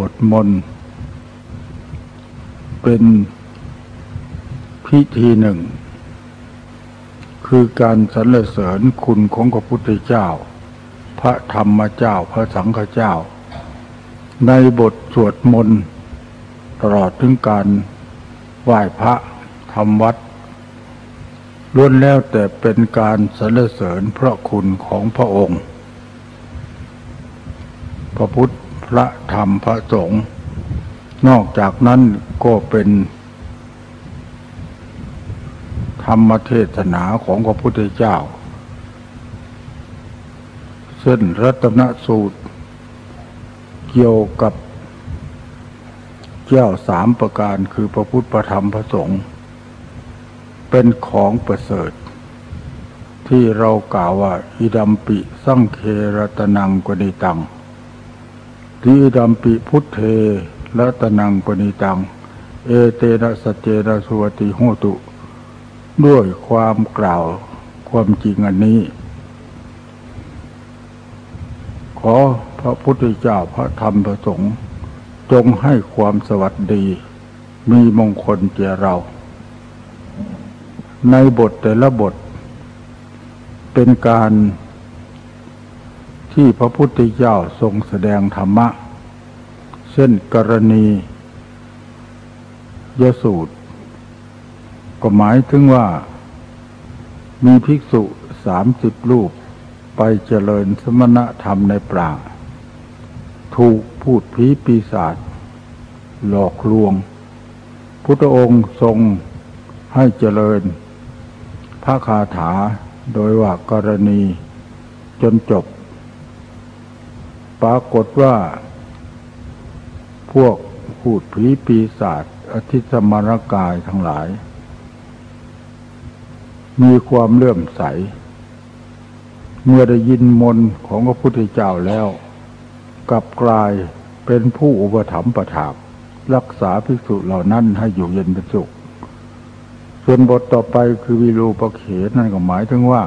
วดมนต์เป็นพิธีหนึ่ง คือการสรรเสริญคุณของพระพุทธเจ้า พระธรรมเจ้าพระสังฆเจ้า ในบทสวดมนต์ตลอดถึงการไหว้พระทำวัดล้วนแล้วแต่เป็นการสรรเสริญพระคุณของพระองค์ พระพุทธ พระธรรมพระสงฆ์นอกจากนั้นก็เป็น ธรรมเทศนาของพระพุทธเจ้า เส้นรัตนสูตร เกี่ยวกับเจ้าสามประการคือพระพุทธพระธรรมพระสงฆ์เป็นของประเสริฐ ที่เรากล่าวว่าอิดัมปิ สังเครตนังกนิตัง ที่ดัมปิพุทเทรัตนังกนิตัง เอเตนะสเจนะสุวติโหตุ ด้วยความกล่าวความจริงอันนี้ ขอพระพุทธเจ้าพระธรรมพระสงฆ์จงให้ความสวัสดี มีมงคลแก่เรา ในบทแต่ละบท เป็นการ ที่พระพุทธเจ้าทรงแสดงธรรมะ เช่นกรณียสูตร ก็หมายถึงว่า มีภิกษุสามสิบรูปไปเจริญสมณธรรมในป่าถูกพูดผีปีศาจหลอกลวง พุทธองค์ทรงให้เจริญพระคาถาโดยว่ากรณีจนจบ ปรากฏว่า พวกพูดผีปีศาจอธิสมรกายทั้งหลาย มีความเลื่อมใส เมื่อได้ยินมนของพระพุทธเจ้าแล้ว กลับกลายเป็นผู้อุปถัมภ์ประถาบรักษาภิกษุเหล่านั้นให้อยู่เย็นเป็นสุข ส่วนบทต่อไปคือวิรูปเขตนั่นก็หมายถึงว่า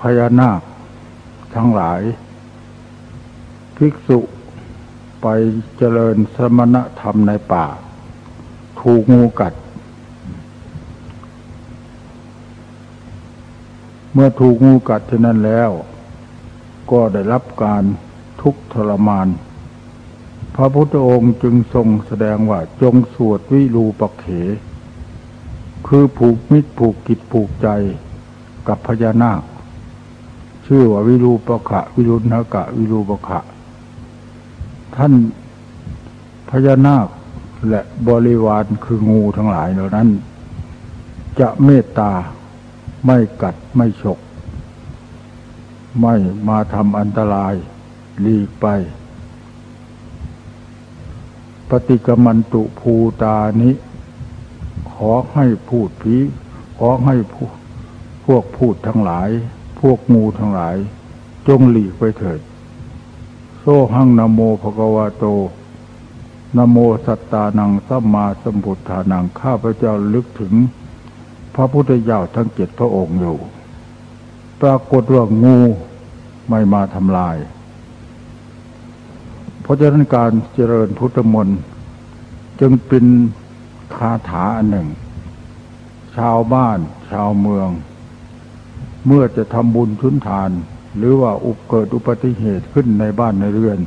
พญานาคทั้งหลาย ภิกษุไปเจริญสมณธรรมในป่า ถูกงูกัด เมื่อถูกงูกัดที่นั่นแล้ว ก็ได้รับการทุกข์ทรมาน พระพุทธองค์จึงทรงแสดงว่าจงสวดวิรูปเข คือผูกมิตรผูกกิจผูกใจกับพญานาค ชื่อว่าวิรูปะขะ วิรุณกะ วิรูปะขะ ท่านพญานาคและบริวารคืองูทั้งหลายเหล่านั้น จะเมตตาไม่กัดไม่ฉก ไม่มาทำอันตรายลีกไป ปฏิกมันตุภูตานิขอให้พูดผีขอให้พวกพูดทั้งหลาย พวกงูทั้งหลาย จงหลีกไปเถิด หังนโมภกวาโตนโมสัตตานังสัมมาสัมพุทธานังข้าพเจ้าลึกถึง พระพุทธเจ้าทั้งเจ็ดพระองค์อยู่ ปรากฏว่างูไม่มาทำลาย เพราะฉะนั้นการเจริญพุทธมนต์จึงเป็นคาถาอันหนึ่ง ชาวบ้าน ชาวเมือง เมื่อจะทำบุญชุนทาน หรือว่าอุกเกิดอุบัติเหตุขึ้นในบ้านในเรือน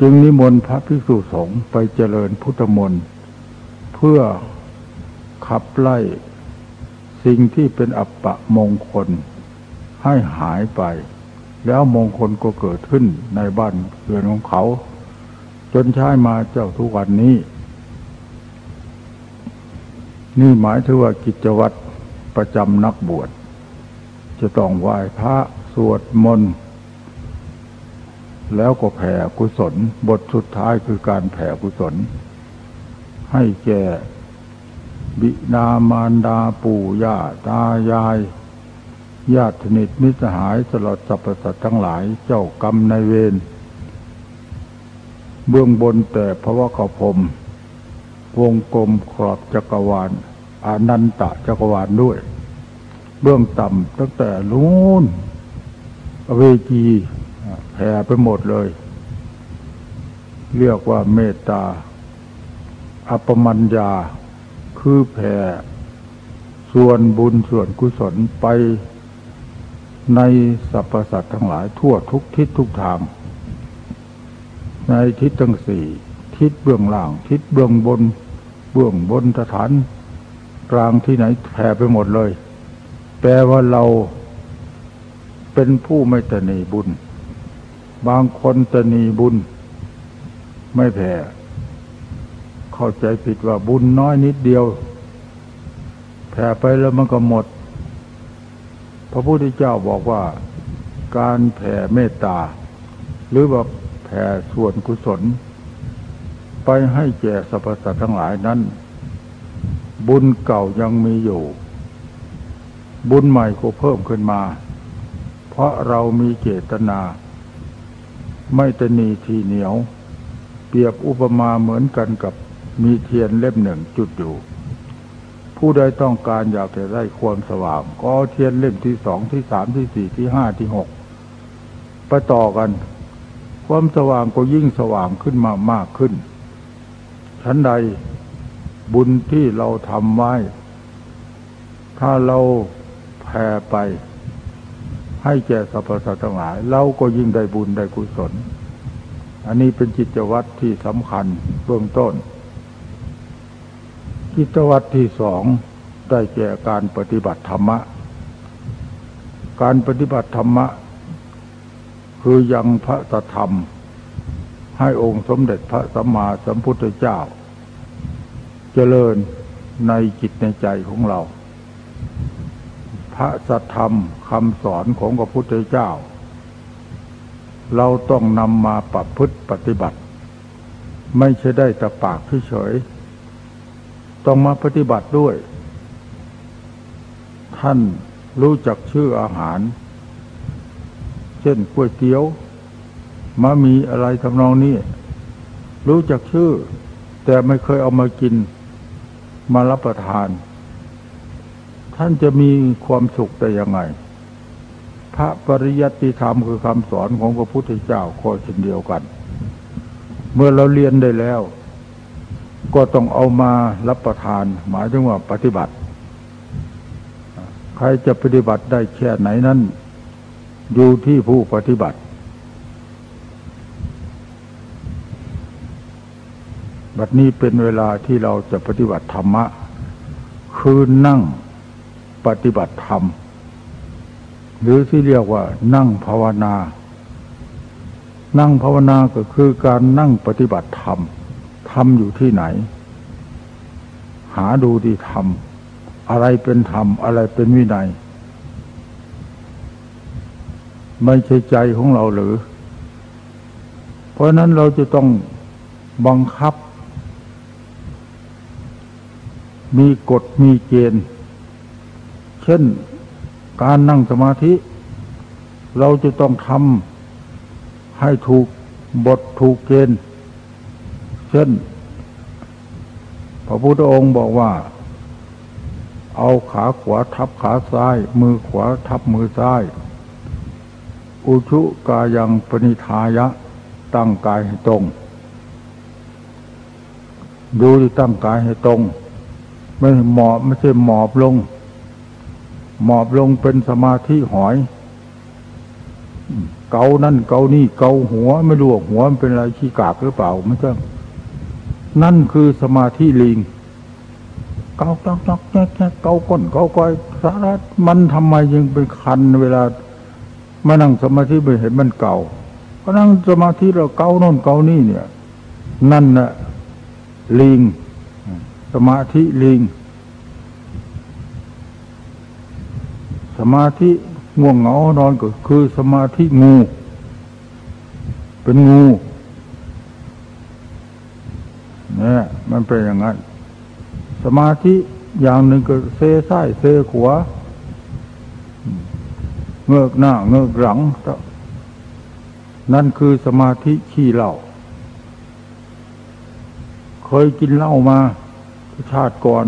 จึงนิมนต์พระภิกษุสงฆ์ไปเจริญพุทธมนต์เพื่อขับไล่สิ่งที่เป็นอัปปะมงคลให้หายไป แล้วมงคลก็เกิดขึ้นในบ้านเรือนของเขา จนใช้มาเจ้าทุกวันนี้ นี่หมายถึงว่ากิจวัตรประจำนักบวชจะต้องไหว้พระ สวดมนต์แล้วก็แผ่กุศล บทสุดท้ายคือการแผ่กุศล ให้แก่บิดามารดาปู่ย่าตายาย ญาติสนิทมิตรหายตลอดสรรพสัตว์ทั้งหลายเจ้ากรรมในเวรเบื้องบนแต่พระวคพรมวงกลมครอบจักรวาลอานันตะจักรวาลด้วย เบื้องต่ำตั้งแต่นู้น เวจีแผ่ไปหมดเลย เรียกว่าเมตตา อัปมัญญา คือแผ่ส่วนบุญส่วนกุศลไปในสรรพสัตว์ทั้งหลายทั่วทุกทิศทุกทาง ในทิศทั้งสี่ทิศเบื้องล่าง ทิศเบื้องบน เบื้องบนสถาน กลางที่ไหนแผ่ไปหมดเลย แปลว่าเรา เป็นผู้ไม่ตนีบุญ บางคนตนีบุญ ไม่แผ่ เข้าใจผิดว่าบุญน้อยนิดเดียว แผ่ไปแล้วมันก็หมด พระพุทธเจ้าบอกว่าการแผ่เมตตา หรือว่าแผ่ส่วนกุศล ไปให้แก่สรรพสัตว์ทั้งหลายนั้น บุญเก่ายังมีอยู่ บุญใหม่ก็เพิ่มขึ้นมา เพราะเรามีเจตนา ไม่ตนีทีเหนียว เปรียบอุปมาเหมือนกันกับมีเทียนเล่มหนึ่งจุดอยู่ ผู้ใดต้องการอยากจะได้ความสว่าง ก็เทียนเล่มที่สองที่สามที่สี่ที่ห้าที่หกไปต่อกัน ความสว่างก็ยิ่งสว่างขึ้นมามากขึ้นชั้นใดบุญที่เราทำไว้ ถ้าเราแผ่ไป ให้แก่สรรพสัตว์ทั้งหลาย เราก็ยิ่งได้บุญได้กุศล อันนี้เป็นจิตวัตรที่สำคัญเบื้องต้นกิจวัตรที่สองได้แก่การปฏิบัติธรรมะ การปฏิบัติธรรมะ คือยังพระธรรม ให้องค์สมเด็จพระสัมมาสัมพุทธเจ้า เจริญในจิตในใจของเรา พระสัทธรรมคำสอนของพระพุทธเจ้า เราต้องนำมาปรับพฤติปฏิบัติ ไม่ใช่ได้แต่ปากเฉยต้องมาปฏิบัติด้วย ท่านรู้จักชื่ออาหาร เช่นก๋วยเตี๋ยวมามีอะไรทำนองนี้ รู้จักชื่อ แต่ไม่เคยเอามากิน มารับประทาน ท่านจะมีความสุขแต่ยังไง พระปริยัติธรรมคือคำสอนของพระพุทธเจ้าก็เช่นเดียวกัน เมื่อเราเรียนได้แล้ว ก็ต้องเอามารับประทาน หมายถึงว่าปฏิบัติ ใครจะปฏิบัติได้แค่ไหนนั้นอยู่ที่ผู้ปฏิบัติ บัดนี้เป็นเวลาที่เราจะปฏิบัติธรรมะ คือนั่ง ปฏิบัติธรรม หรือที่เรียกว่านั่งภาวนา นั่งภาวนาก็คือการนั่งปฏิบัติธรรมธรรมอยู่ที่ไหน หาดูที่ธรรม อะไรเป็นธรรม อะไรเป็นวินัย ไม่ใช่ใจของเราหรือ เพราะนั้นเราจะต้องบังคับ มีกฎมีเกณฑ์ เช่น การนั่งสมาธิ เราจะต้องทำให้ถูกบทถูกเกณฑ์เช่น พระพุทธองค์บอกว่า เอาขาขวาทับขาซ้าย มือขวาทับมือซ้าย อุชุกายังปณิทายะ ตั้งกายให้ตรง ดูที่ตั้งกายให้ตรง ไม่หมอบไม่ใช่หมอบลง หมอบลงเป็นสมาธิหอย เกานั่นเกานี่เกาหัวไม่รู้หัวมันเป็นอะไรขี้กากหรือเปล่าไม่ใช่นั่นคือสมาธิลิง เกาจอกจอกแจ๊แจ๊เกาก้นเกาก้อยสาระมันทำไมยังเป็นคันเวลามานั่งสมาธิไปเห็นมันเก่าก็นั่งสมาธิเราเกาโน่นเกานี่เนี่ย นั่นน่ะลิง สมาธิลิง สมาธิง่วงเหงานอนก็คือสมาธิงู เป็นงูเนี่ยมันเป็นอย่างนั้น สมาธิอย่างหนึ่งก็เซซ้ายเซขวาเงือกหน้าเงือกหลัง นั่นคือสมาธิขี้เหล้าเคยกินเหล้ามาชาติก่อน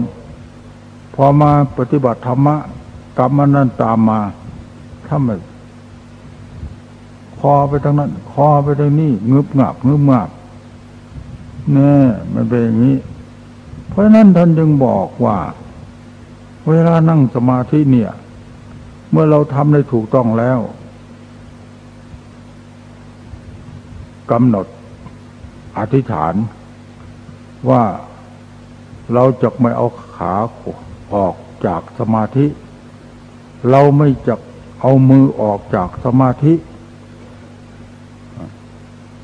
พอมาปฏิบัติธรรมะ กรรมนั่นตามมาถ้าไม่คอไปทางนั้น คอไปทางนี้งึบงับงึบงับแน่ยมันเป็นอย่างนี้ เพราะนั้นท่านจึงบอกว่า เวลานั่งสมาธิเนี่ย เมื่อเราทำได้ถูกต้องแล้วกำหนดอธิษฐาน ว่าเราจะไม่เอาขาออกจากสมาธิ เราไม่จะเอามือออกจากสมาธิ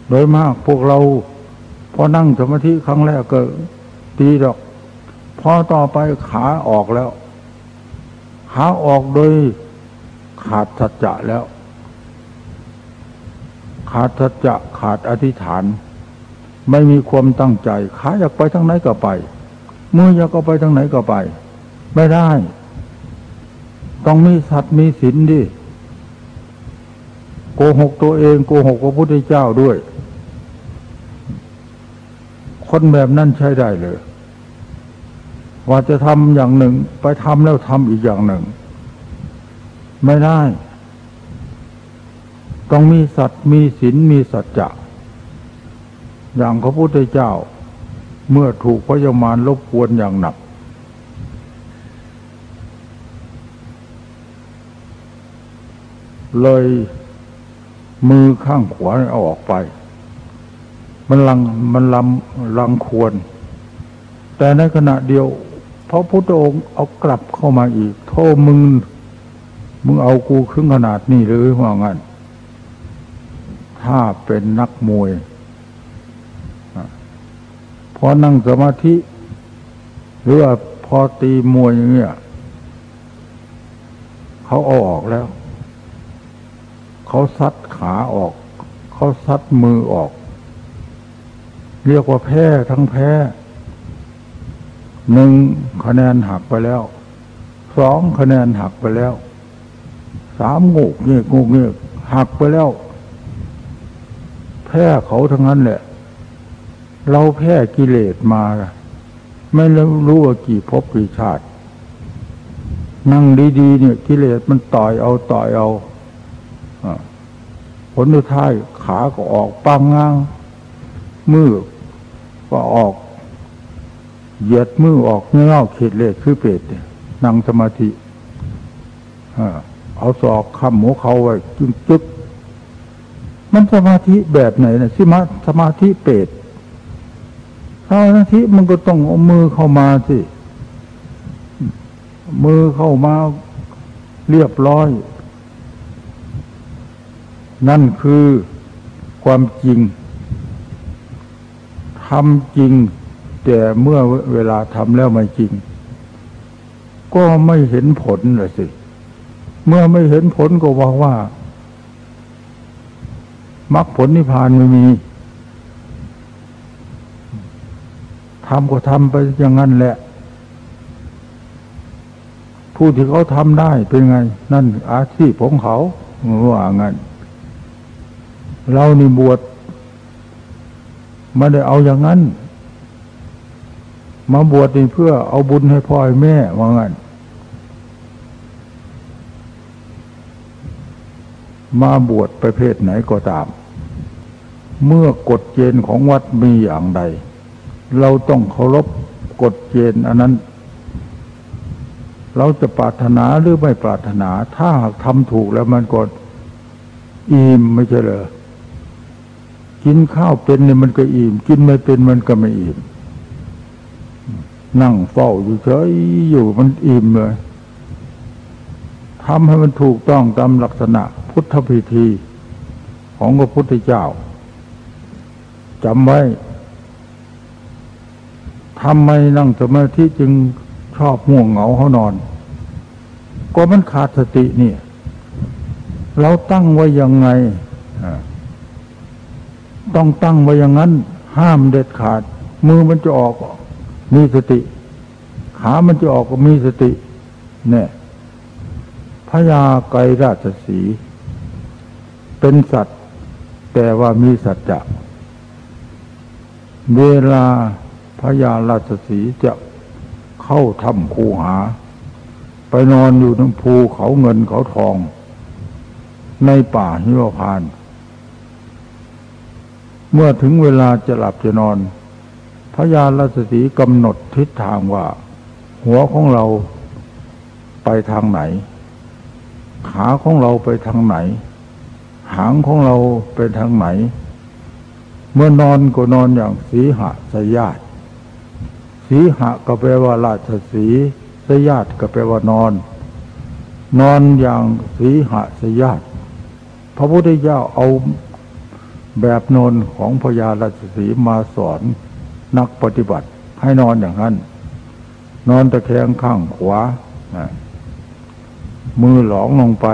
โดยมากพวกเราพอนั่งสมาธิครั้งแรกก็ตีดอก พอต่อไปขาออกแล้ว ขาออกโดยขาดสัจจะแล้ว ขาดสัจจะขาดอธิษฐาน ไม่มีความตั้งใจ ขาอยากไปทางไหนก็ไปมืออยากก็ไปทางไหนก็ไป ไม่ได้ ต้องมีสัตว์มีศีลดิโกหกตัวเองโกหกพระพุทธเจ้าด้วย คนแบบนั้นใช้ได้เลย ว่าจะทำอย่างหนึ่ง ไปทำแล้วทำอีกอย่างหนึ่ง ไม่ได้ ต้องมีสัตว์มีศีลมีสัจจะอย่างพระพุทธเจ้า เมื่อถูกพยามารลบกวนอย่างหนัก เลยมือข้างขวาเอาออกไป มันลังมันลำลังควร แต่ในขณะเดียวพระพุทธองค์เอากลับเข้ามาอีก โทษมึง มึงเอากูครึ่งขนาดนี้หรือว่างั้น ถ้าเป็นนักมวยพอนั่งสมาธิ หรือว่าพอตีมวยอย่างเงี้ยเขาเอาออกแล้ว เขาซัดขาออก เขาซัดมือออก เรียกว่าแพ้ทั้งแพ้หนึ่งคะแนนหักไปแล้วสองคะแนนหักไปแล้วสามงูกเงี้ยงูเงี้ยหักไปแล้ว แพ้เขาทั้งนั้นแหละ เราแพ้กิเลสมา ไม่รู้ว่ากี่ภพกี่ชาติ นั่งดีๆเนี่ยกิเลสมันต่อยเอาต่อยเอา ผลสุดท้ายขาก็ออกปังง้าง มือก็ออก เหยียดมือออกเงาเขดเลสคือเปรตนั่งสมาธิเอาศอกคำหัวเขาไว้จึงจึกมันสมาธิแบบไหนนะสิมาสมาธิเปรตสมาธิมันก็ต้องเอามือเข้ามาสิมือเข้ามาเรียบร้อย นั่นคือความจริงทำจริง แต่เมื่อเวลาทำแล้วไม่จริง ก็ไม่เห็นผลเลยสิ เมื่อไม่เห็นผลก็บอกว่ามรรคผลนิพพานไม่มีทำก็ทำไปอย่างนั้นแหละ ผู้ที่เขาทำได้เป็นไง นั่นอาชีพของเขาว่างั้น เรานี่บวชไม่ได้เอาอย่างนั้น มาบวชนี่เพื่อเอาบุญให้พ่อให้แม่ว่างั้นมาบวชประเภทไหนก็ตาม เมื่อกฎเกณฑ์ของวัดมีอย่างใด เราต้องเคารพกฎเกณฑ์อันนั้น เราจะปรารถนาหรือไม่ปรารถนา ถ้าหากทำถูกแล้วมันก็อิ่มไม่ใช่เหรอ กินข้าวเป็นเนี่ยมันก็อิ่ม กินไม่เป็นมันก็ไม่อิ่ม นั่งเฝ้าอยู่เฉยอยู่มันอิ่มเลยทำให้มันถูกต้องตามลักษณะพุทธพิธีของพระพุทธเจ้าจำไว้ทำไมนั่งสมาธิจึงชอบห่วงเหงาเขานอน ก็มันขาดสติเนี่ยเราตั้งไว้ยังไง ต้องตั้งไว้อย่างนั้น ห้ามเด็ดขาด มือมันจะออกมีสติ ขามันจะออกก็มีสติ เนี่ยพญาไกรราชสี เป็นสัตว์ แต่ว่ามีสัจจะเวลาพระยาราชสีจะเข้าถ้ำคูหา ไปนอนอยู่ทั้งภูเขาเงินเขาทอง ในป่าหิมพาน เมื่อถึงเวลาจะหลับจะนอนพญาลัสีกำหนดทิศทางว่า หัวของเราไปทางไหน ขาของเราไปทางไหน หางของเราไปทางไหน เมื่อนอนก็นอนอย่างสีหะสยาตสีหะก็แปลว่าราชสีสยาตก็แปลว่านอน นอนอย่างสีหะสยาตพระพุทธเจ้าเอา แบบนอนของพญาราชสีมาสอนนักปฏิบัติให้นอนอย่างนั้น นอนตะแคงข้างขวา มือหลองลงไป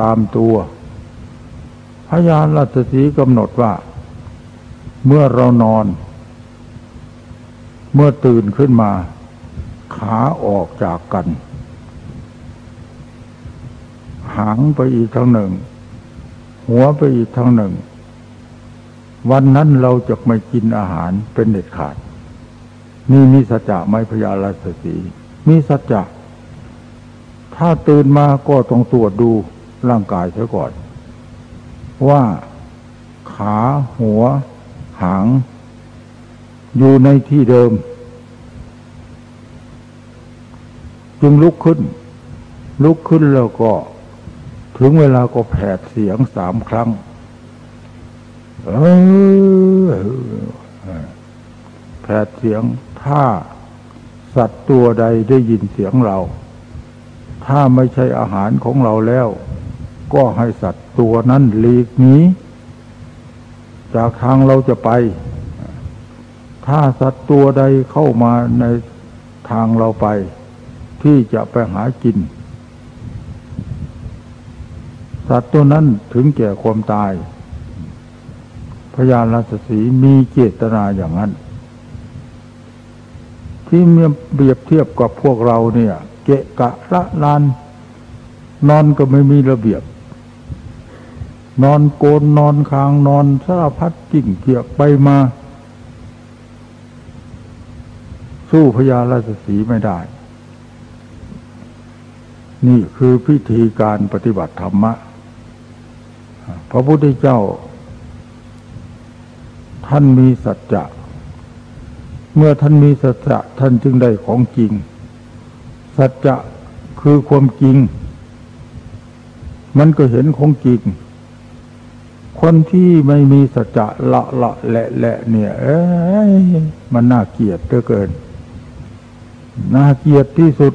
ตามตัวพญาลัตสีกำหนดว่า เมื่อเรานอน เมื่อตื่นขึ้นมา ขาออกจากกัน หางไปอีกทางหนึ่ง หัวไปอีกทางหนึ่ง วันนั้นเราจะไม่กินอาหารเป็นเด็ดขาด นี่มีสัจจะไม่พยาลาสสีมีสัจจะถ้าตื่นมาก็ต้องตรวจดูร่างกายเสียก่อน ว่าขาหัว หาง อยู่ในที่เดิม จึงลุกขึ้น ลุกขึ้นแล้วก็ ถึงเวลาก็แผดเสียงสามครั้ง แผดเสียงถ้าสัตว์ตัวใดได้ยินเสียงเรา ถ้าไม่ใช่อาหารของเราแล้ว ก็ให้สัตว์ตัวนั้นหลีกหนีจากทางเราจะไป ถ้าสัตว์ตัวใดเข้ามาในทางเราไป ที่จะไปหากิน สัตว์ตัวนั้นถึงแก่ความตาย พญาราชสีมีเจตนาอย่างนั้น ที่เมียเปรียบเทียบกับพวกเราเนี่ย เกะกะละลาน นอนก็ไม่มีระเบียบ นอนโกนนอนคางนอนสารพัดกิ่งเกียกไปมา สู้พญาราชสีไม่ได้ นี่คือพิธีการปฏิบัติธรรมะ พระพุทธเจ้า ท่านมีสัจจะ เมื่อท่านมีสัจจะท่านจึงได้ของจริง สัจจะคือความจริง มันก็เห็นของจริง คนที่ไม่มีสัจจะละละแหละแหละเนี่ยเอ้ยมันน่าเกลียดเหลือเกิน น่าเกลียดที่สุด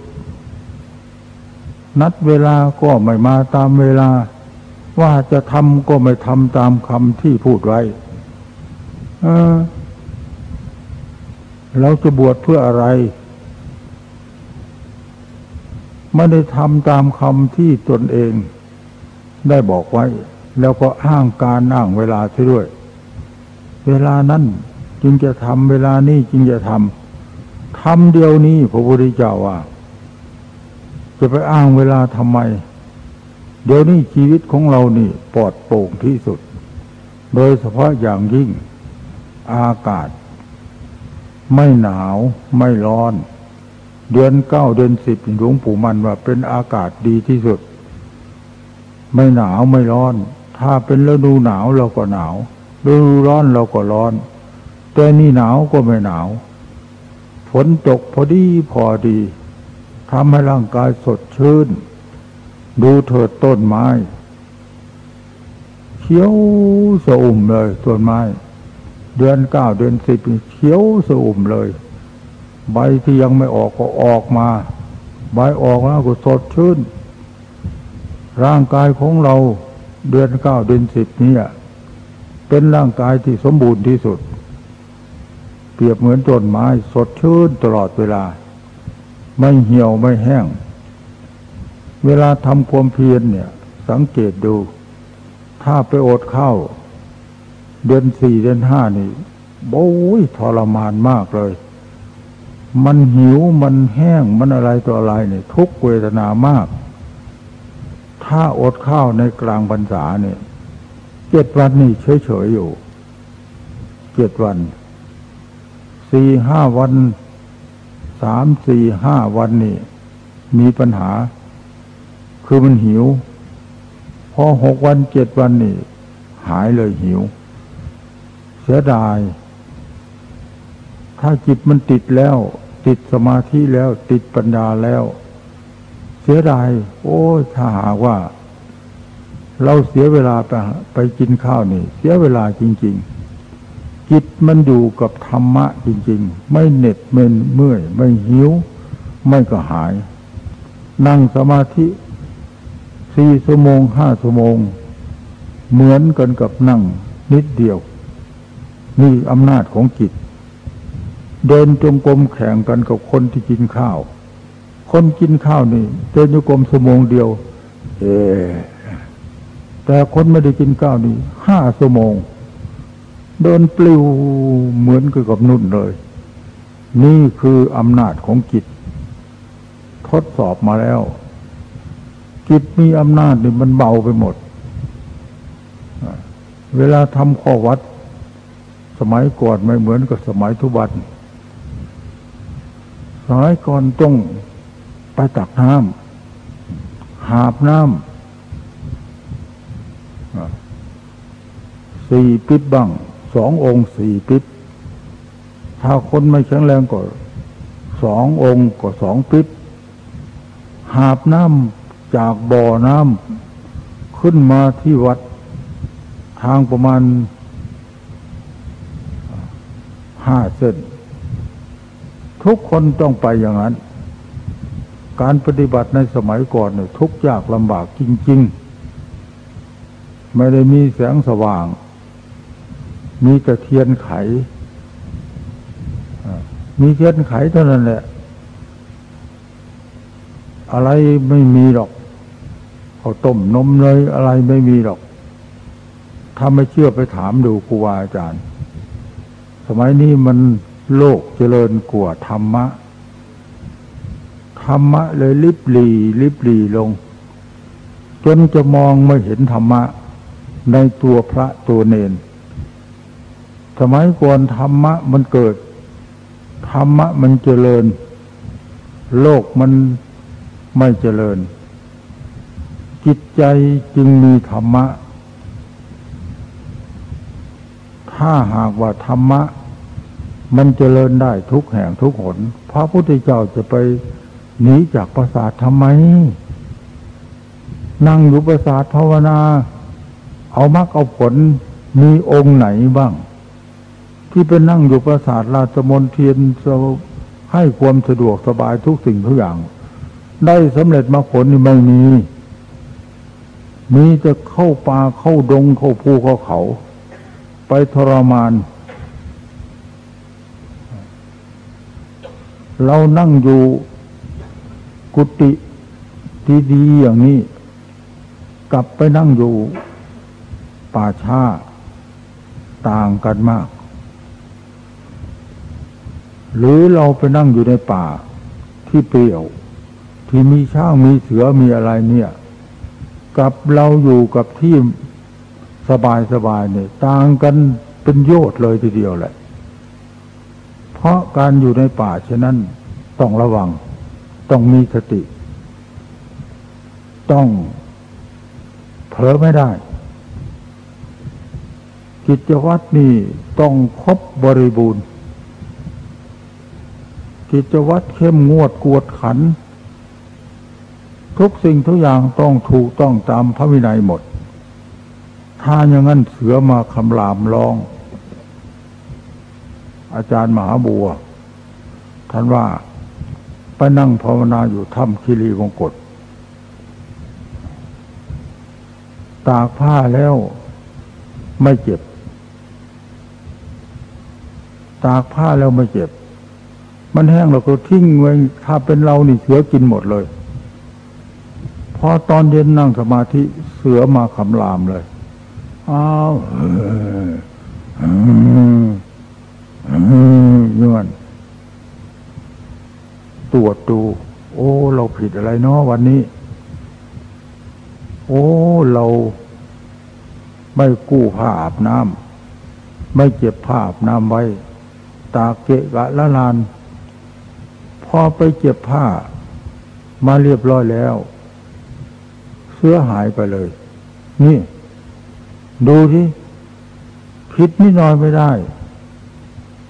นัดเวลาก็ไม่มาตามเวลา ว่าจะทำก็ไม่ทำตามคำที่พูดไว้ เราจะบวชเพื่ออะไร ไม่ได้ทำตามคำที่ตนเองได้บอกไว้ แล้วก็อ้างการอ้างเวลาช่ด้วย เวลานั้นจึงจะทำเวลานี้จึงจะทำทำเดียวนี้พระพุทธเจ้าว่า จะไปอ้างเวลาทำไม เดี๋ยวนี้ชีวิตของเรานี่ปลอดโปร่งที่สุด โดยเฉพาะอย่างยิ่ง อากาศ ไม่หนาวไม่ร้อน เดือนเก้าเดือนสิบหลวงปู่มันว่าเป็นอากาศดีที่สุด ไม่หนาวไม่ร้อน ถ้าเป็นฤดูหนาวเราก็หนาวฤดูร้อนเราก็ร้อน แต่นี่หนาวก็ไม่หนาว ฝนตกพอดีพอดีทำให้ร่างกายสดชื่น ดูเถิดต้นไม้ เขียวสะอุ่มเลยต้นไม้ เดือนเก้าเดือนสิบเขียวสะอุ่มเลย ใบที่ยังไม่ออกก็ออกมา ใบออกแล้วก็สดชื่น ร่างกายของเราเดือนเก้าเดือนสิบนี้เป็นร่างกายที่สมบูรณ์ที่สุด เปรียบเหมือนต้นไม้สดชื่นตลอดเวลา ไม่เหี่ยวไม่แห้ง เวลาทำความเพียรเนี่ย สังเกตดู ถ้าไปอดข้าว เดือนสี่เดือนห้านี่โอ้ยทรมานมากเลย มันหิวมันแห้งมันอะไรตัวอะไรเนี่ยทุกเวทนามาก ถ้าอดข้าวในกลางพรรษาเนี่ยเจ็ดวันนี่เฉยๆอยู่เจ็ดวันสี่ห้าวันสามสี่ห้าวันนี่มีปัญหา คือมันหิว พอหกวันเจ็ดวันนี่หายเลยหิว สียดาย ถ้าจิตมันติดแล้ว ติดสมาธิแล้ว ติดปัญญาแล้ว เสียดาย โอ้ถ้าหากว่า เราเสียเวลาไปไปกินข้าวนี่ เสียเวลาจริง ๆ จิตมันอยู่กับธรรมะจริง ๆ ไม่เหน็ดไม่เมื่อย ไม่หิว ไม่ก็หาย นั่งสมาธิสี่ชั่วโมงห้าชั่วโมง เหมือนกันกับนั่งนิดเดียว นี่อำนาจของจิต เดินจงกรมแข่งกันกับคนที่กินข้าว คนกินข้าวนี่เดินจงกรมชั่วโมงเดียว เอแต่คนไม่ได้กินข้าวนี่ห้าชั่วโมงเดินปลิวเหมือนกับนุ่นเลย นี่คืออำนาจของจิต ทดสอบมาแล้วจิตมีอำนาจนี่มันเบาไปหมด เวลาทำข้อวัด สมัยก่อนไม่เหมือนกับสมัยทุบันสมัยก่อนต้องไปตักน้ำหาบน้ำสี่ปิดบ้างสององค์สี่ปิดถ้าคนไม่แข็งแรงก็สององค์ก็สองปิดหาบน้ำจากบ่อน้ำขึ้นมาที่วัด ทางประมาณ ห้าเส้น ทุกคนต้องไปอย่างนั้น การปฏิบัติในสมัยก่อนเนี่ยทุกยากลำบากจริง ๆ ไม่ได้มีแสงสว่าง มีแต่เทียนไข มีเทียนไขเท่านั้นแหละ อะไรไม่มีหรอกเขาต้มนมเลยอะไรไม่มีหรอกถ้าไม่เชื่อไปถามดูครูบาอาจารย์ สมัยนี้มันโลกเจริญกว่าธรรมะ ธรรมะเลยลิบหลีลิบหลีลง จนจะมองไม่เห็นธรรมะ ในตัวพระตัวเนน สมัยก่อนธรรมะมันเกิด ธรรมะมันเจริญ โลกมันไม่เจริญ จิตใจจึงมีธรรมะ ถ้าหากว่าธรรมะ มันเจริญได้ทุกแห่งทุกหน พระพุทธเจ้าจะไปหนีจากประสาททำไม นั่งอยู่ประสาทภาวนา เอามรรคเอาผลมีองค์ไหนบ้าง ที่เป็นนั่งอยู่ประสาทราชมนเทียนให้ความสะดวกสบายทุกสิ่งทุกอย่าง ได้สำเร็จมาผลนี่ไม่มี มีจะเข้าป่าเข้าดงเข้าภูเข้าเขา ไปทรมาน เรานั่งอยู่กุฏิที่ดีอย่างนี้ กลับไปนั่งอยู่ป่าช้าต่างกันมาก หรือเราไปนั่งอยู่ในป่าที่เปลี่ยว ที่มีช้างมีเสือมีอะไรเนี่ย กับเราอยู่กับที่สบายสบายเนี่ย ต่างกันเป็นโยชน์เลยทีเดียวแหละ เพราะการอยู่ในป่าฉะนั้นต้องระวัง ต้องมีสติ ต้องเผลอไม่ได้ กิจวัตรนี่ต้องครบบริบูรณ์ กิจวัตรเข้มงวดกวดขัน ทุกสิ่งทุกอย่างต้องถูกต้องตามพระวินัยหมด ถ้าอย่างนั้นเสือมาคำรามร้อง อาจารย์มหาบัว ท่านว่าไปนั่งภาวนาอยู่ถ้ำคิรีวงกฏตากผ้าแล้วไม่เจ็บ ตากผ้าแล้วไม่เจ็บ มันแห้งเราก็ทิ้งไว้ถ้าเป็นเรานี่เสือกินหมดเลยพอตอนเย็นนั่งสมาธิเสือมาคำรามเลย อ้าว เงื่อนตรวจดู โอ้ เราผิดอะไรเนาะวันนี้ โอ้ เราไม่กู้ผ้าอาบน้ำไม่เก็บผ้าอาบน้ำไว้ ตาเกะกะละลาน พอไปเก็บผ้า มาเรียบร้อยแล้ว เสื้อหายไปเลย นี่ ดูที่ผิดนิดหน่อยไม่ได้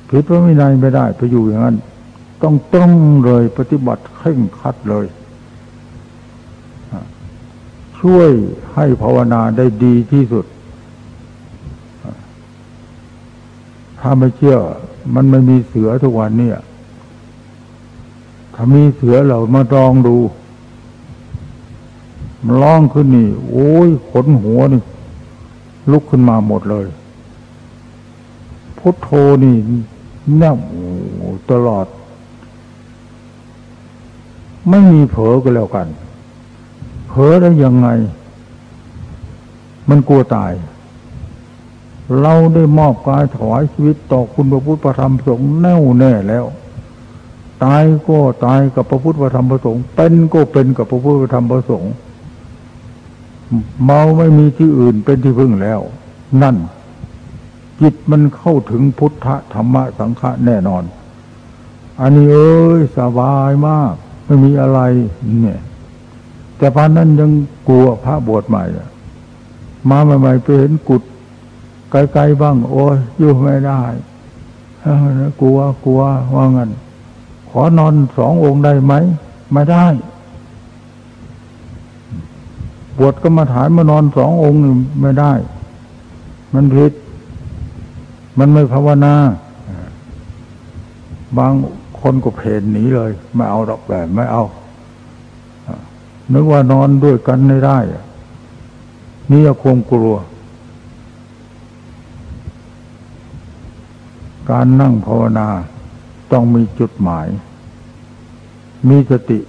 ผิดพระวินัยไม่ได้ไปอยู่อย่างนั้น ต้องต้องเลยปฏิบัติเข่งคัดเลย ช่วยให้ภาวนาได้ดีที่สุด ถ้าไม่เชื่อ มันไม่มีเสือทุกวันเนี่ยถ้ามีเสือเรามาลองดูมันร้องขึ้นนี่ โอ้ยขนหัวนี่ลุกขึ้นมาหมดเลยพุทโธนี่ นบตลอด ไม่มีเผลอก็แล้วกัน เผลอได้ยังไง มันกลัวตาย เราได้มอบกายถวายชีวิตต่อคุณพระพุทธพระธรรมสงฆ์แน่วแน่แล้ว ตายก็ตายกับพระพุทธพระธรรมพระสงฆ์เป็นก็เป็นกับพระพุทธพระธรรมพระสงฆ์เมาไม่มีที่อื่นเป็นที่พึ่งแล้ว นั่น จิตมันเข้าถึงพุทธธรรมะสังฆะแน่นอน อันนี้เอ้ยสบายมาก ไม่มีอะไรเนี่ยแต่พานั้นยังกลัวพระบวชใหม่มาใหม่ๆไปเห็นกุดไกลๆบ้าง โอ้ยอยู่ไม่ได้กลัวกลัวว่างั้นขอนอนสององค์ได้ไหมไม่ได้บวชก็มาถ่ายมานอนสององค์ไม่ได้ มันผิด มันไม่ภาวนา บางคนก็เพนหนีเลย ไม่เอาดอกแบบไม่เอา นึกว่านอนด้วยกันไม่ได้ นี่ความกลัว การนั่งภาวนาต้องมีจุดหมาย มีสติ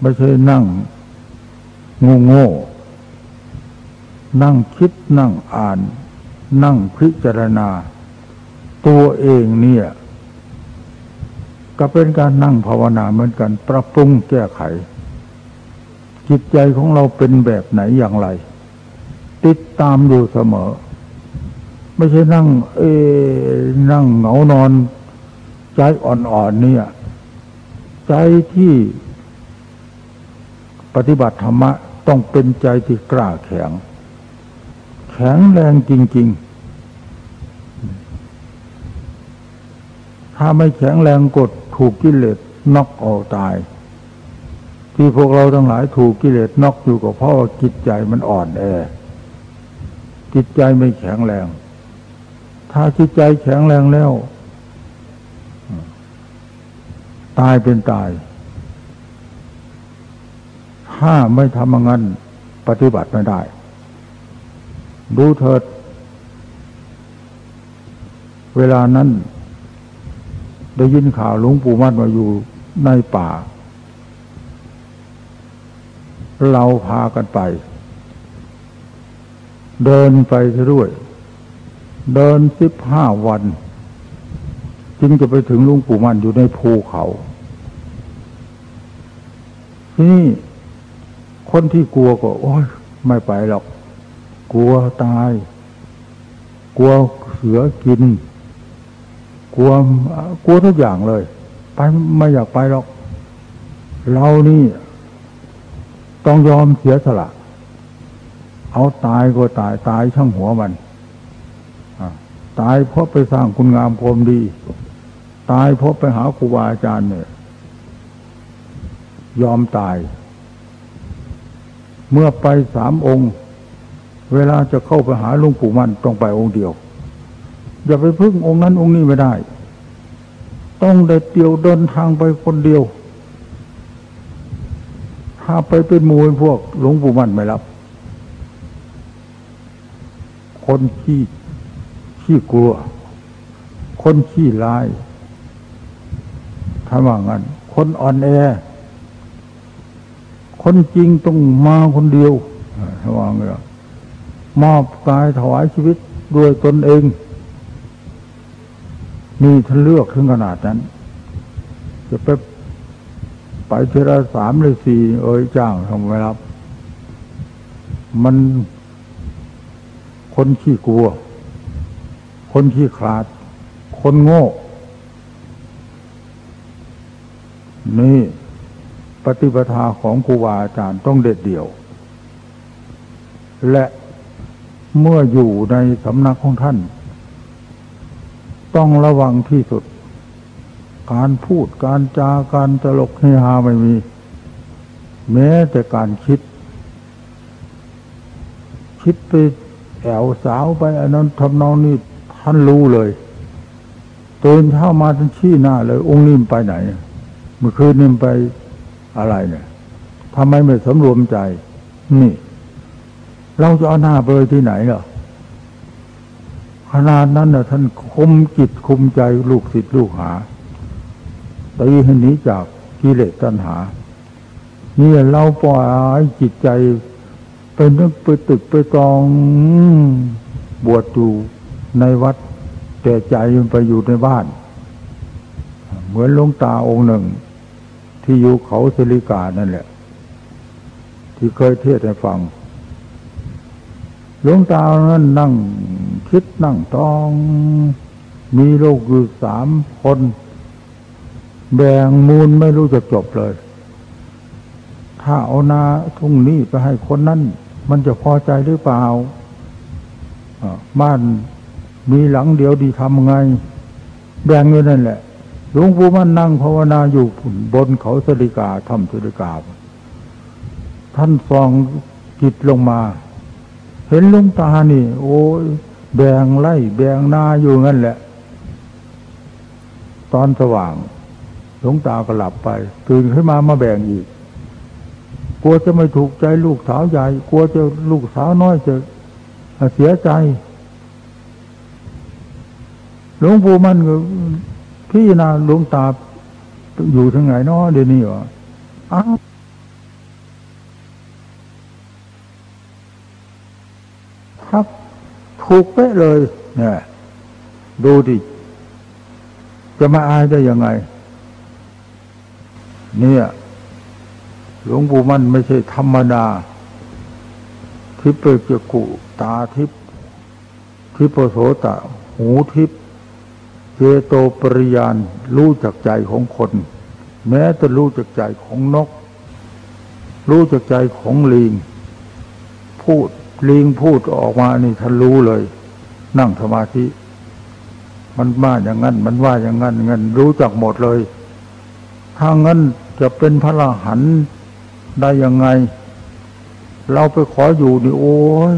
ไม่ใช่นั่งโง่โง่นั่งคิดนั่งอ่าน นั่งพิจารณา ตัวเองเนี่ย ก็เป็นการนั่งภาวนาเหมือนกัน ปรับปรุงแก้ไข จิตใจของเราเป็นแบบไหนอย่างไร ติดตามดูเสมอ ไม่ใช่นั่ง เอ นั่งเหงานอน ใจอ่อนๆเนี่ย ใจที่ปฏิบัติธรรมะต้องเป็นใจที่กล้าแข็ง แข็งแรงจริง ๆ ถ้าไม่แข็งแรงกดถูกกิเลสน็อกเอาตาย ที่พวกเราทั้งหลายถูกกิเลสน็อกอยู่ก็เพราะว่าจิตใจมันอ่อนแอจิตใจไม่แข็งแรง ถ้าจิตใจแข็งแรงแล้ว ตายเป็นตาย ถ้าไม่ทำอย่างนั้นปฏิบัติไม่ได้ ดูเถิด เวลานั้น ได้ยินข่าวหลวงปู่มั่นมาอยู่ในป่า เราพากันไป เดินไปด้วย เดินสิบห้าวัน จึงจะไปถึงลวงปู่มั่นอยู่ในภูเขาที่นี่คนที่กลัวก็ โอ้ยไม่ไปหรอก กลัวตาย กลัวเสือกิน กลัวกลัวทุกอย่างเลย ไปไม่อยากไปหรอก เรานี่ต้องยอมเสียสละ เอาตายก็ตายตายช่างหัวมันตายเพราะไปสร้างคุณงามความดี ตายเพราะไปหาครูบาอาจารย์เนี่ย ยอมตาย เมื่อไปสามองค์ เวลาจะเข้าไปหาหลวงปู่มันต้องไปองค์เดียว อย่าไปพึ่งองค์นั้นองค์นี้ไม่ได้ ต้องเด็ดเดียวเดินทางไปคนเดียว ถ้าไปเป็นมูลพวกหลวงปู่มั่นไม่รับ คนขี้ขี้กลัว คนขี้ลายถ้าว่างั้น คนอ่อนแอ คนจริงต้องมาคนเดียววางเลยมอบกายถวายชีวิตด้วยตนเอง มีท่านเลือกถึงขนาดนั้น จะไปไปเทระสามหรือสี่เอ้ยจ้างทำไมรับ มันคนขี้กลัว คนขี้ขลาด คนโง่ นี่ปฏิปทาของครูบาอาจารย์ต้องเด็ดเดี่ยว และเมื่ออยู่ในสำนักของท่าน ต้องระวังที่สุด การพูดการจาการตลกเฮฮาไม่มี แม้แต่การคิด คิดไปแอวสาวไปอันนั้นทำนองนี้ท่านรู้เลยตื่นเช้ามาท่านชี้หน้าเลย องค์นิ่มไปไหน เมื่อคืนนิ่มไปอะไรเนี่ยทำไมไม่สำรวมใจ นี่ เราจะเอาหน้าไปที่ไหนเหรอ ขนาดนั้นนะท่านคุมจิตคุมใจลูกศิษย์ลูกหาตีให้หนีจากกิเลสตัณหา นี่เราปล่อยจิตใจเป็นนึกไปตึกไปตองบวชอยู่ในวัด แต่ใจมันไปอยู่ในบ้าน เหมือนลงตาองค์หนึ่ง ที่อยู่เขาสิริกานั่นแหละ ที่เคยเทศให้ฟัง หลวงตานั้นนั่งคิดนั่งตอง มีลูกอยู่สามคน แบ่งมูลไม่รู้จะจบเลย ถ้าเอานาทุ่งนี้ไปให้คนนั้น มันจะพอใจหรือเปล่าบ้านมีหลังเดียวดีทำไง แบ่งอยู่นั่นแหละหลวงปู่มันนั่งภาวนาอยู่บนเขาสริกาทำสริกา ท่านฟองจิตลงมา เห็นลุงตานี่ โอ้ยแบ่งไล่แบ่งนาอยู่งั้นแหละ ตอนสว่างหลวงตาก็หลับไป ตื่นขึ้นมามาแบ่งอีก กลัวจะไม่ถูกใจลูกสาวใหญ่ กลัวจะลูกสาวน้อยจะเสียใจหลวงปู่มันก็พี่นาหลวงตาอยู่ทั้งไหนนาะเดี๋ยวนี้วะอ้าวครับ ถูกเป๊ะเลยเนี่ยดูดิจะมาอายได้ยังไง เนี่ย หลวงปู่มันไม่ใช่ธรรมดา ทิพย์เจกุตาทิพย์ทิพโสตะ หูทิพย์เจโตปริยานรู้จักใจของคน แม้แต่รู้จักใจของนก รู้จักใจของลิงพูด ลิงพูดออกมานี่ท่านรู้เลย นั่งสมาธิ มันว่าอย่างนั้น มันว่าอย่างนั้นเงินรู้จักหมดเลยถ้างั้นจะเป็นพระรหันได้ยังไง เราไปขออยู่นี่โอ้ย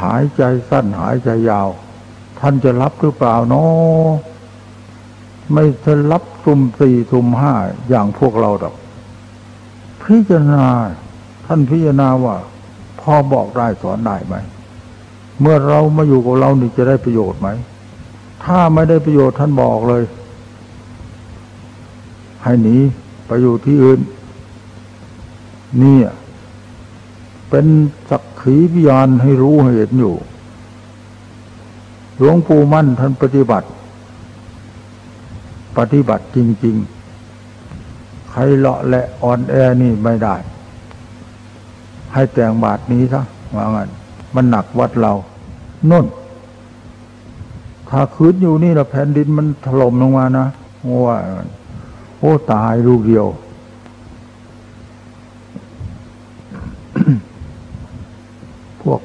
หายใจสั้นหายใจยาว ท่านจะรับหรือเปล่าเนาะไม่จะรับซุมสี่ซุมห้าอย่างพวกเราดอก พิจารณา ท่านพิจารณาว่า พอบอกได้สอนได้ไหม เมื่อเรามาอยู่กับเรานี่จะได้ประโยชน์ไหม ถ้าไม่ได้ประโยชน์ท่านบอกเลย ให้หนีไปอยู่ที่อื่น นี่เป็นสักขีพยานให้รู้ให้เห็นอยู่ หลวงปู่มั่นท่านปฏิบัติ ปฏิบัติจริง ๆ ใครเลาะและอ่อนแอนี่ไม่ได้ ให้แต่งบาทนี้ซะว่างั้นมันหนักวัดเรานุ่นถ้าคืนอยู่นี่ละแผ่นดินมันถล่มลงมานะว่าโอ้ตายลูกเดียว พวก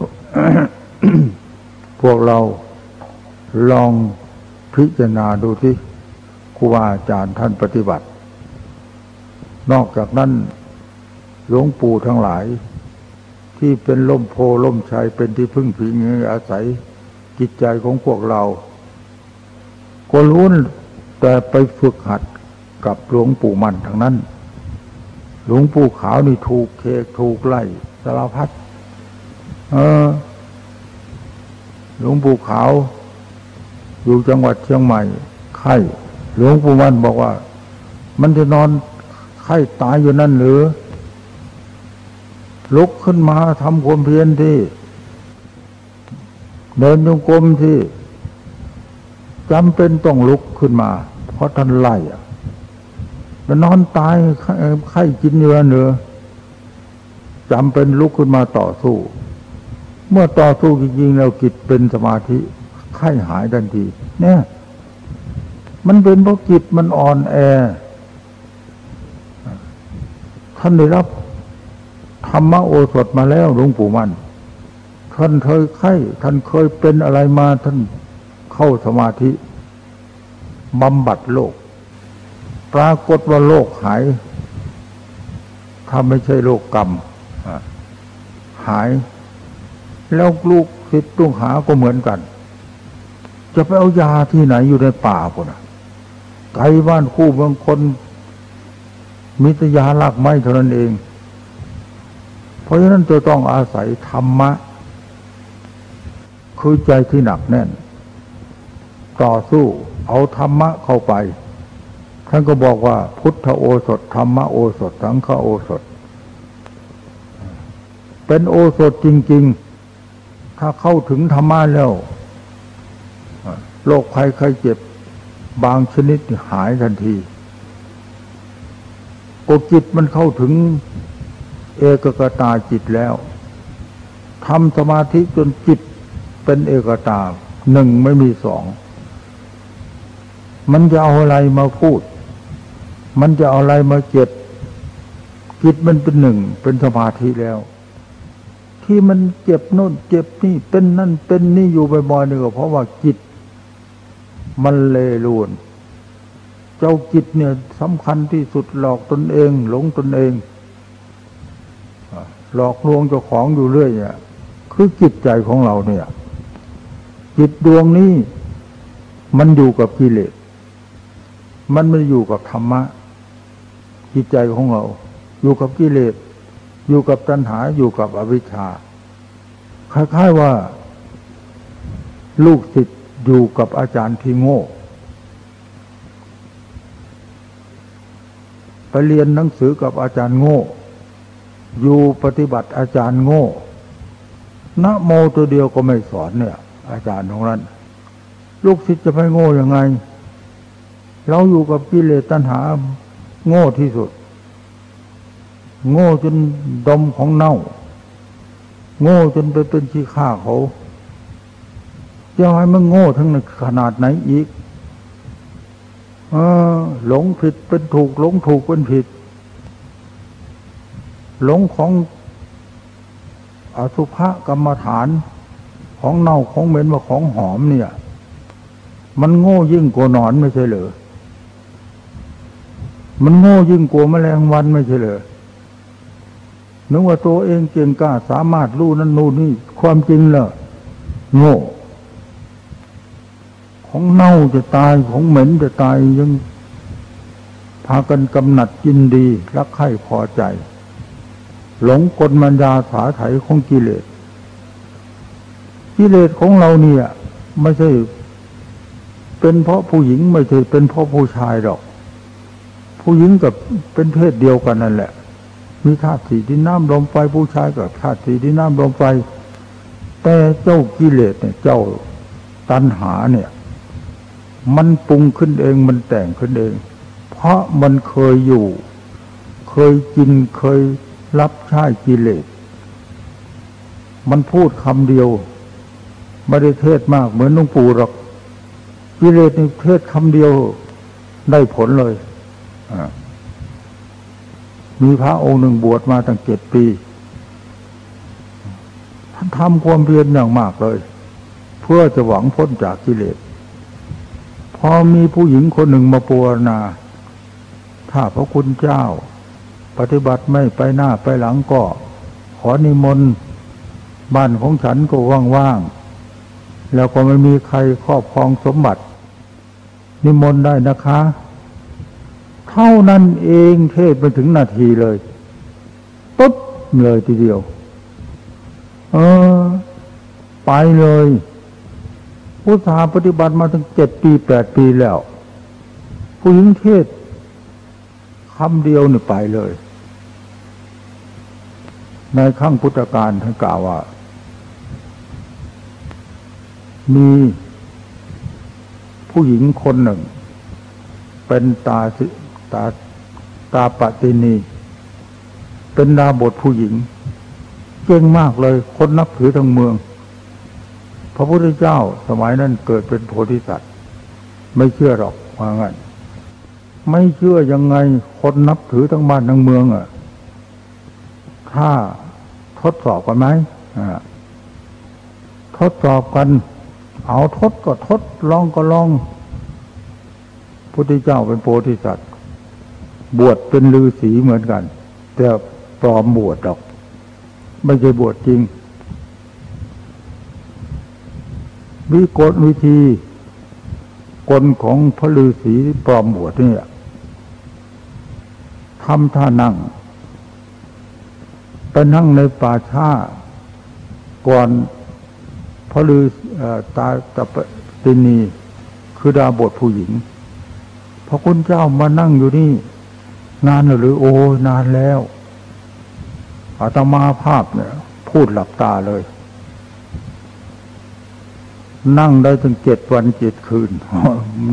พวกเราลองพิจารณาดูที่ครูบาอาจารย์ท่านปฏิบัติ นอกจากนั้นหลวงปู่ทั้งหลาย ที่เป็นล่มโพล่มชัยเป็นที่พึ่งพิงอาศัยจิตใจของพวกเรา ก็รู้แต่ไปฝึกหัดกับหลวงปู่มันทั้งนั้น หลวงปู่ขาวนี่ถูกเคกถูกไล่สารพัดเออ หลวงปู่ขาว อยู่จังหวัดเชียงใหม่ ไข้ หลวงปู่มันบอกว่า มันจะนอนไข้ตายอยู่นั่นหรือ ลุกขึ้นมาทำความเพียรที่เดินจงกรมที่จำเป็นต้องลุกขึ้นมา เพราะท่านไล่อะมันนอนตายไข้กินเนื้อเนื้อจำเป็นลุกขึ้นมาต่อสู้ เมื่อต่อสู้จริงๆแล้วกิจเป็นสมาธิไข้หายทันที เนี่ย มันเป็นเพราะจิตมันอ่อนแอ ท่านได้รับ รรมโอสถมาแล้วหลวงปู่มันท่านเคยไข้ท่านเคยเป็นอะไรมาท่านเข้าสมาธิบำบัดโลก ปรากฏว่าโลกหายถ้าไม่ใช่โลกกรรมหาย แล้วลูกศิษย์ลูกหาก็เหมือนกัน จะไปเอายาที่ไหนอยู่ในป่าคนนะไกลบ้านคู่บางคนมิตรยาลากไม้เท่านั้นเอง เพราะฉะนั้นจะต้องอาศัยธรรมะ คือใจที่หนักแน่น ต่อสู้เอาธรรมะเข้าไป ท่านก็บอกว่า พุทธโอสถธรรมโอสถ สังฆโอสถ เป็นโอสถจริง ๆ ถ้าเข้าถึงธรรมะแล้วโรคภัยไข้เจ็บบางชนิดหายทันทีกจิตมันเข้าถึง เอกกตาจิตแล้วทำสมาธิจนจิตเป็นเอกตาหนึ่งไม่มีสอง มันจะเอาอะไรมาพูด มันจะเอาอะไรมาเจ็บจิตมันเป็นหนึ่งเป็นสมาธิแล้ว ที่มันเจ็บโน่นเจ็บนี่เป็นนั่นเป็นนี่อยู่บ่อยๆนี่ก็เพราะว่าจิต มันเลรูนเจ้าจิตเนี่ยสำคัญที่สุดหลอกตนเอง หลงตนเอง หลอกลวงเจ้าของอยู่เรื่อยเนี่ยคือจิตใจของเราเนี่ย จิตดวงนี้มันอยู่กับกิเลส มันไม่อยู่กับธรรมะ จิตใจของเรา อยู่กับกิเลส อยู่กับตัณหา อยู่กับอวิชชา คล้ายๆว่า ลูกศิษย์อยู่กับอาจารย์ที่โง่ ไปเรียนหนังสือกับอาจารย์โง่ อยู่ปฏิบัติอาจารย์โง่นะโมตัวเดียวก็ไม่สอนเนี่ย อาจารย์ของนั้นลูกศิษย์จะไปโง่ยังไง เราอยู่กับกิเลสตัณหาโง่ที่สุด โง่จนดมของเน่า โง่จนไปเป็นชี้ฆ่าเขาจะให้มันโง่ทั้งขนาดไหนอีกอหลงผิดเป็นถูกหลงถูกเป็นผิด หลงของอสุภะกรรมฐานของเน่าของเหม็นว่าของหอมเนี่ย มันโง่ยิ่งกว่านอนไม่ใช่เหรอมันโง่ยิ่งกว่าแมลงวันไม่ใช่เหรอนึกว่าตัวเองเก่งกล้าสามารถรู้นั่นนู่นนี่ความจริงเหรอโง่ ของเน่าจะตายของเหม็นจะตายยังพากันกำหนัดกินดีรักใคร่พอใจ หลงกลมัญญาสาไถของกิเลส กิเลสของเราเนี่ย ไม่ใช่ เป็นเพราะผู้หญิงไม่ใช่เป็นเพราะผู้ชายหรอก ผู้หญิงกับเป็นเพศเดียวกันนั่นแหละ มีธาตุสีดินน้ำลมไฟผู้ชายกับธาตุสีดินน้ำลมไฟ แต่เจ้ากิเลสเนี่ยเจ้าตัณหาเนี่ย มันปรุงขึ้นเองมันแต่งขึ้นเอง เพราะมันเคยอยู่ เคยกินเคย รับใช้กิเลส มันพูดคำเดียว ไม่ได้เทศมากเหมือนหลวงปู่หรอก กิเลสนี่เทศคำเดียวได้ผลเลย มีพระองค์หนึ่งบวชมาตั้งเจ็ดปี ท่านทำความเพียรอย่างมากเลย เพื่อจะหวังพ้นจากกิเลส พอมีผู้หญิงคนหนึ่งมาปวนาถ้าพระคุณเจ้า ปฏิบัติไม่ไปหน้าไปหลังก็ ขอนิมนต์บ้านของฉันก็ว่างๆ แล้วก็ไม่มีใครครอบครองสมบัติ นิมนต์ได้นะคะ เท่านั้นเองเทศไปถึงนาทีเลยปุ๊บเลยทีเดียว เออ ไปเลยผู้สาปฏิบัติมาถึงเจ็ดปีแปดปีแล้ว ผู้หญิงเทศคำเดียวนี่ไปเลย ในขั้งพุทธการท่านกล่าวว่า มีผู้หญิงคนหนึ่ง เป็นตาตาตาปฏินี เป็นดาบทผู้หญิงเก่งมากเลยคนนับถือทั้งเมือง พระพุทธเจ้าสมัยนั้นเกิดเป็นโพธิสัตว์ ไม่เชื่อหรอกว่างั้นไม่เชื่อยังไงคนนับถือทั้งบ้านทั้งเมืองอะ ถ้า ดสอบกันไหมทดสอบกัน เอาทดก็ทดลองก็ลองพุทธเจ้าเป็นโพธิสัตว์ บวชเป็นฤาษีเหมือนกัน แต่ปลอมบวชดอก ไม่ใช่บวชจริง วิกฎวิธีกลของพระฤาษีปลอมบวชนี่ทำท่านั่ง ไปนั่งในป่าช้า ก่อนพระฤาษตาตปตินีคือดาบทผู้หญิง พระคุณเจ้ามานั่งอยู่นี่ นานหรือโอ้นานแล้วอาตมาภาพเนี่ย พูดหลับตาเลย นั่งได้ถึงเจ็ดวันเจ็ดคืน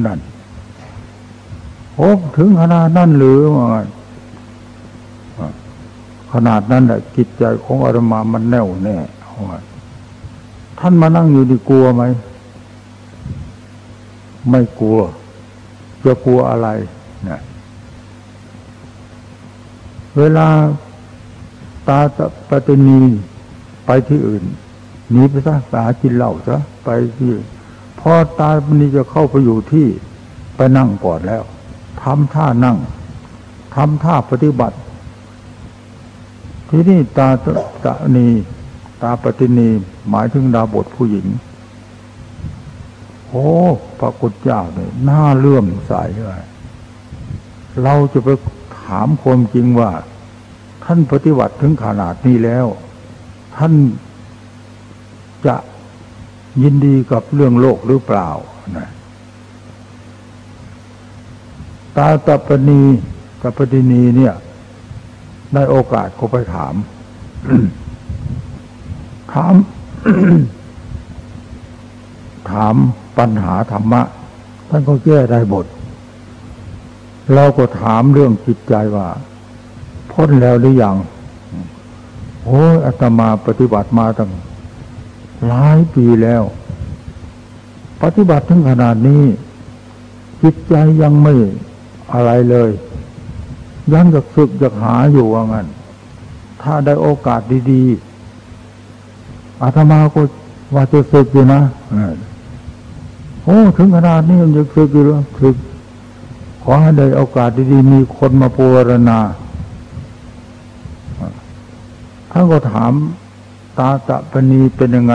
นั่นโอ้ถึงขนาดนั้นหรือว่า ขนาดนั้นแหละจิตใจของอาตมามันแน่วแน่ท่านมานั่งอยู่ดีกลัวไหม ไม่กลัว จะกลัวอะไรนะเวลาตาปฏินีไปที่อื่นหนีไปซะไปหากินเหล้าซะไปที่พอตาปฏินีจะเข้าไปอยู่ที่ไปนั่งก่อนแล้วทำท่านั่งทำท่าปฏิบัติ ที่นี่ตาตานี ตาปฏินีหมายถึงดาบทผู้หญิง โอ้พระกุฎเจ้าเนี่ยน่าเลื่อมใสเลยเราจะไปถามความจริงว่า ท่านปฏิบัติถึงขนาดนี้แล้ว ท่านจะยินดีกับเรื่องโลกหรือเปล่านะตาตปณีตปฏินีเนี่ย ได้โอกาสก็ไปถาม ถาม ถามปัญหาธรรมะ ท่านก็แก้ได้บท เราก็ถามเรื่องจิตใจว่า พ้นแล้วหรือยังโอ้ยอาตมาปฏิบัติมาตั้งหลายปีแล้ว ปฏิบัติถึงขนาดนี้ จิตใจยังไม่อะไรเลย ยังจะฝึกจะหาอยู่ว่างั้นถ้าได้โอกาสดีๆอาตมาก็ว่าจะฝึกอยู่นะโอ้ถึงขนาดนี้มันจะฝึกอยู่แล้วฝึกขอให้ได้โอกาสดีๆมีคนมาปูรณาท่านก็ถามตาตะปณีเป็นยังไง